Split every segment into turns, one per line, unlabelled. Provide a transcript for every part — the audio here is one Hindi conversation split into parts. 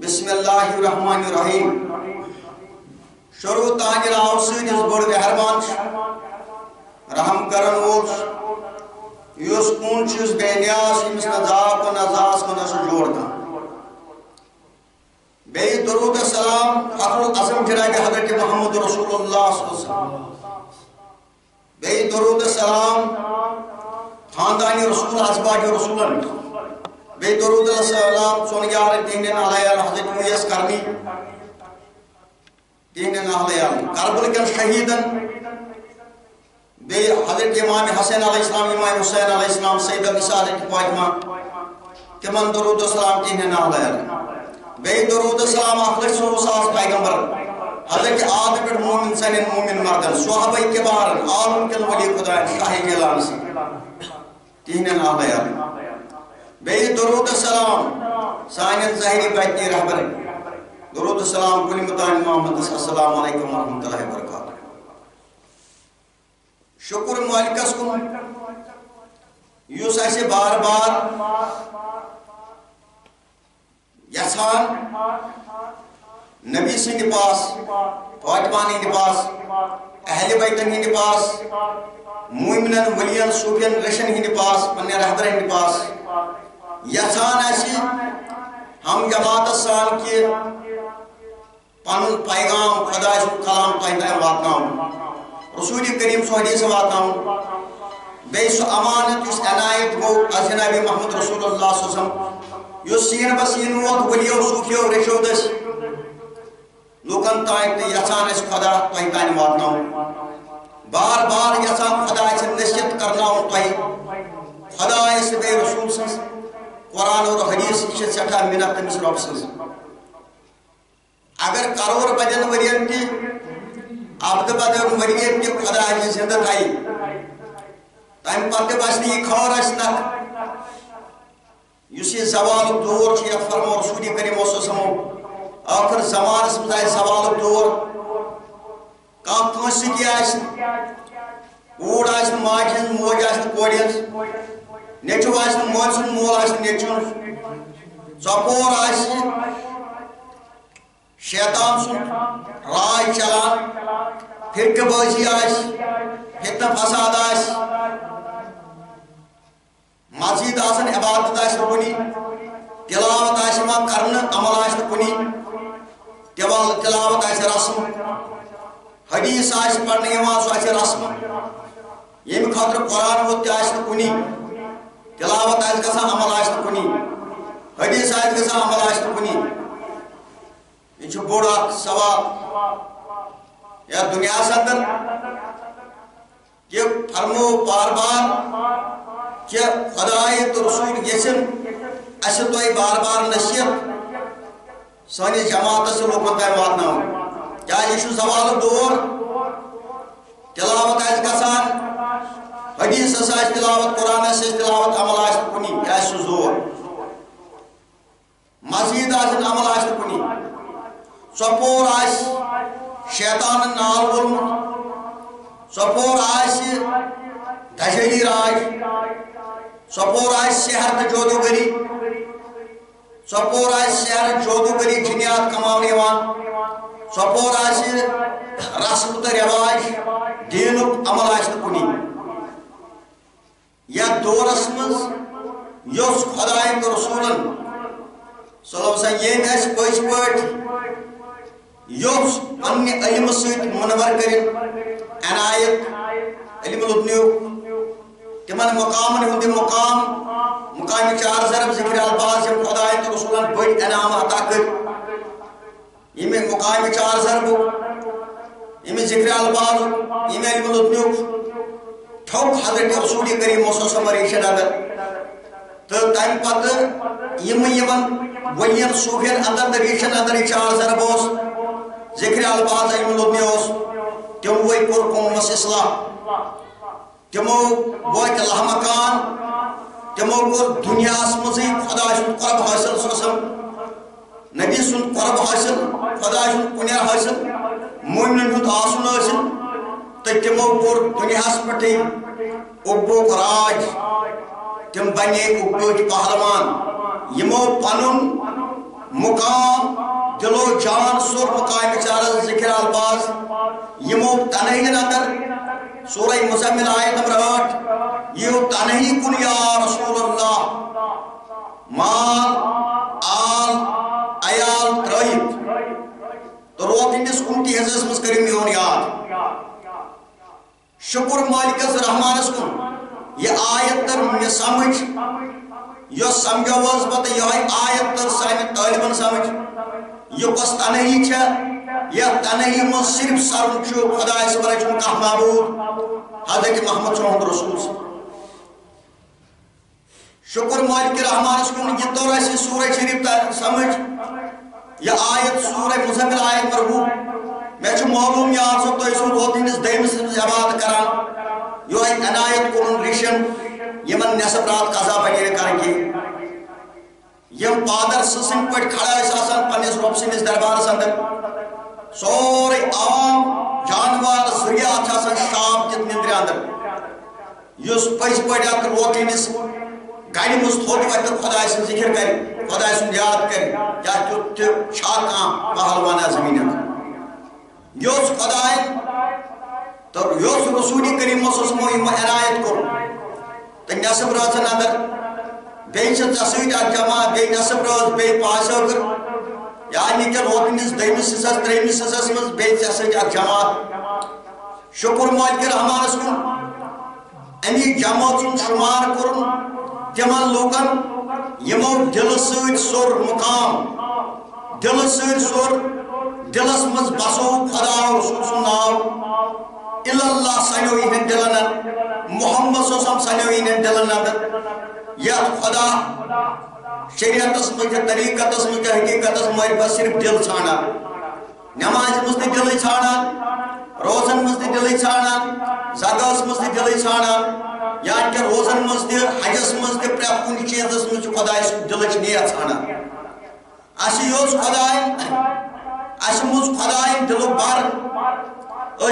बिस्मिल्लाहिर्रहमानिर्रहीम शुरू तांगे नाव सद बड़ मेहरबान रहम करन वोल युस कून चुस बेनियास यमिस न जाप न जास न सु जोड़ का बे दरूद सलाम अकुल अजम जनाब हज़रत मोहम्मद रसूलुल्लाह बे दरूद सलाम खानदानी रसूल असबाज रसूलन बे दरूद सलाम सोन यार तीन अलैहि हज़रत मुयस करनी तीन अलैहि करबल के शहीदन। बे हज़रत इमाम हसन अलैहिस्सलाम इमाम हुसैन अलैहिस्सलाम सैयद निसार फातिमा तिमन दरूद सलाम तीन अलैहि बे दरूद सलाम अखलक सास पैगंबर। हज़रत आद पे मोमिन सन मोमिन मर्दन, सोहबा किबार आलम के वली खुदा, शाह जलाल से। तीन अलैहि बे दरूद सलाम। सानिन ज़ाहिरी बैतनी रहबर दरूद सलाम कुल मुतान मोहम्मद अस्सलाम वालेकुम रहमतुल्लाहि व बरकातहू शुक्र मालिकस कुन युस असे बार बार यसान नबी सिंह पास फातिमान हिंद पास, अहले बैतन हिंद पास मुमिनन वलियन सूफियन रशन हिंद पास पन्ने रहबर हिंद पास। यसान असी हम जमात सान के पन पैगाम खुदा कलाम तम वात रसूल करीम सो हदीस वात बे सो अमानत इस अनायत गो जनाब मोहम्मद रसूलुल्लाह यो सीन बसीन वोत वलियो, सूफियो रशो दस। लुकन तान तो यसान खुदा तम वात बार बार यसान खुदा नसीहत करना तह खुदा बे रसूल सज और हदीस यह सठा मिनत तमिस रब सज अगर करोड़ बदन वरियन ती अब्द बदन वरियन ती खुदा की ज़िंदा थाई तम पत बस यह खबर युस यह सवाल दौर यह फरमो रसूल करीम आखिर जमानस मज सवाल दौर ऊर हज मोज नेचु मोज सुन मोल नेचुन चपोर सुन राय चलान फिरकबाजी फितन फसाद मजीद इबादत कुनी तिलावत कर अमल कुनी तिलावत रस्म हदीस पढ़ने सह रस्म ये खतर कुरान वो तुनी तिलावत ग अमल कुनी। हदीस ग अमल कुनी। यह बोड़ सवाल या दुनिया अंदर कि फरमो बार बार कि खुदाए तो रसूल यन अस बार बार नसीहत सानिस जमात लोकन तम वात क्या यह सवाल दौर तिलावत हदीस तिलावत कुरान तिलावत अमल कुनी यह ज़ोर मजीद अमल कुनी सपोर शैतान नाल वोलमुत सपोर दशली राज सपोर शहर तो जोदूगरी सपोर शहर जोदूगरी जिनियात कमाने सपोर रस्म तो रिवाज दीन अमल कुनी यथ दौरस मज खुदाय तो रसूलन सलम ये पज पे सत मुनवर कर अनायत इल्म लुबन्यु तिमन मकामन हुंद मकाम मुकाम चार जरब ज़िक्र अल्फाज यम खुदाय तो रसूलन बड़ इनाम अता कर यमे मुकाम चार जरब यमे ज़िक्र अल्फाज यमे इल्म लुबन्यु ठोक हज़रत रसूल करीम सल्लल्लाहु अलैहि वसल्लम तो तम पत यम यमन वलियन सूफियन अंदर दरीशन अंदर चार जरब ज़िक्र अलबाज अमलुदनियोस तम वो पुर कौमस इस्लाम? तमो वत लहमकान? तमो कोर दुनिया मज खुदा नबी सुन कर्ब हासिल खुदा कुनर हासिल, मोमिन हुंद आसन तो तमो कोर दुनिया पे उब्बुक राज तिम बने उप पहलवान। यमो पनुन मुकाम, दिलो जान, सुर मुकाम चार ज़िक्र अल्फाज यमो तनही अंदर सूरह मुजम्मिल आयत नंबर 8 यो तनही कुन या रसूल अल्लाह माल आल करियो मियोन याद। शुक्र मालिकस रहमानस ये आयत तर मे समझ यो समझोस पत यह आयत तर सानि तालिबन समझ यो कस तनही छ। या तनही म सिर्फ़ छु खुदा सबर छु का मोहम्मद वसल्लम शुक्र मालिक रहमानस कुन ये तोर अस सूरह शरीफ समझ ये आयत सूरह मुजम्मिल आयत मरहू मे मालूम यार सब तो इसो दो दिन दम से जवाब करान यो अनायत कुन रिशन यमन नसब रात कजा बगैर कर के यम पादर ससिन पट खड़ा पन्नेस रब सिनिस दरबार अंदर सोरे आम, जानवर जुरिया आसान शाम कित निंद्र अंदर। युस पज पट अक रोकिनिस गाड़ी मुझ थोड़ी वक्त खुदा से ज़िक्र कर खुदा से याद कर, या तुत शाह का पहलवाना ज़मीन अंदर। योस खुदा तो योस रसूल करीम तो नसब रोजन अंदर बेच सत जमा बे नसब रोज बे पास कर यानी कि रोकनिस दमिस हिस्सस त्रेमिस हिस्सस मज बे जमात शुक्र मालिक रहमानस कुन अमी जमात शुमार कर तिमन लूकन यमो दिल सोर मुकाम, दिल सोर दिलस मज बसो खुदा रसूल नाव इल्लल्लाह सनो इन दिलन। मोहम्मद सल्लल्लाहु सनो इन दिलन। या खुदा शरीयतस मज तरीकतस मज हकीकतस मज सिर्फ़ दिल छाना। नमाज़ मज दिल छाना। रोजन मज दिल छाना। जगस मज दिल छाना। या कि रोजन मज हजस मज प्रे कुन चीजस मज खुदा दिल नियत छाना। अस खुदा अस मुझ खुदा दिल बर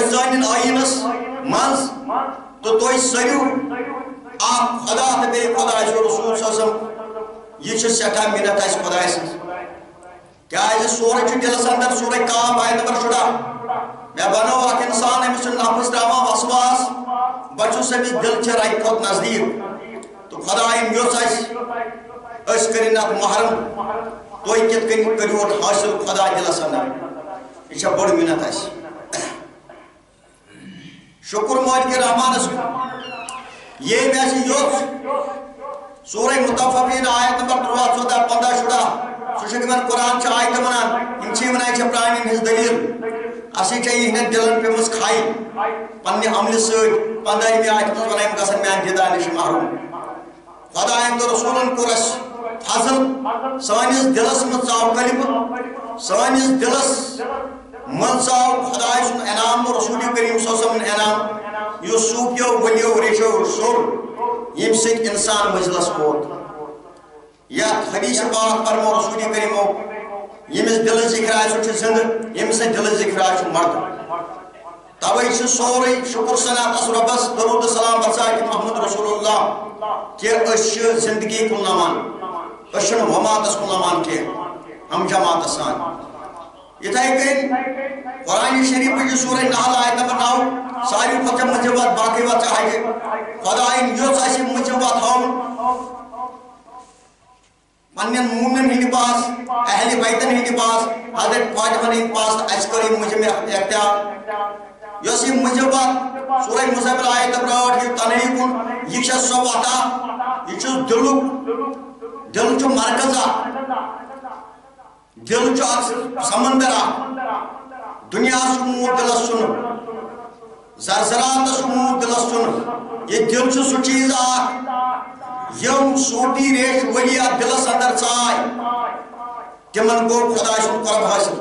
सान आइनस तो तुम सरू आ खुदा तो बे खुदा रसूल सम यह सठा मिनत अस खुदा क्या सोरे दिलस अंदर सोरे काम आय नंबर शुरा मे बनो अख इंसान अमिस नफस त्रावान वसवास बचुस अमिस दिल रब खुद नज़दीक तो खुदा योस कर तुम कित करो हासिल खुदा दिलस अंदर यह बड़ मिनत शुक्र मालिक रहमानस ये मे योस सूरह मुतफफीन आयत नंबर 13 14 15 शुरा सुशगमन कुरान आयत वनान इन छ प्राणी दलील। असे दिलन पे खाई। पन्ने अमल स 15 मे आयत म्यान दिदा निश महरूम खुदा फजल सानिस दिलस मस चाव कलिम सानिस दिलस मन चाव खुदा सुन इनाम रसूल करीम अलैहि इनाम यो सूपियो, वलियो, रेशो सुर यम से इंसान मजलस वोत या हदीस पाक फरमो रसूल करीमो यमिस दिल ज़िक्र आछ जिंद यमिस दिल ज़िक्र आछ मर्द। तवे सोरे शुक्र सना तस रबस दरूद सलाम बचा कि मोहम्मद रसूलुल्लाह के अश ज़िंदगी कुल नमान अशन कुल के हम जमात सान इथे कन कुरान शरीफ की सूरह नहल आयत नंबर 9 सारी फतह मुजबत बाकी वत है खुदा यो सासी हम पन्न मूमिन हिंद पास, अहले बैतन हिंद पास, हज़रत फातिमा हिंद पास अस्करी मुझमें इख्तियार ये मुजबत सूरह आयत नंबर 8 तनही कुन ये छ सब अता ये दिलुक। दिल छ मरकजा दिल समंदर दुनिया मुँह दिल सुन। जरजरात मुँह दिल सुन। ये दिल सह चीज़ यम सोटी रेश वलिया दिलस अंदर चाय तिम गो खुदा कर्म हासिल।